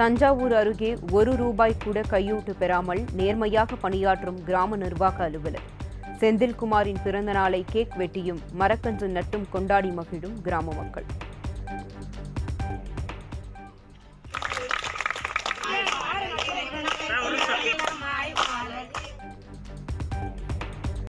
தஞ்சாவூர் அருகே ஒரு ரூபாய் கூட கையூட்டு பெறாமல் நேர்மையாக பணியாற்றும் கிராம நிர்வாக அலுவலர். செந்தில்குமாரின் பிறந்த நாளை கேக் வெட்டியும் மரக்கன்று நட்டும் கொண்டாடி மகிழும் கிராம மக்கள்.